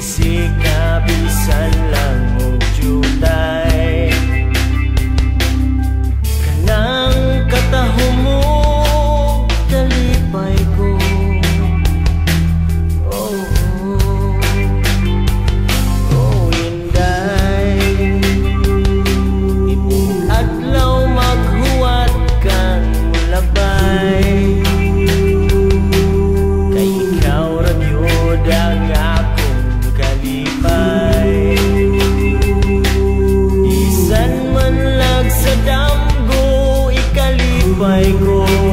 sim. ไม่โกง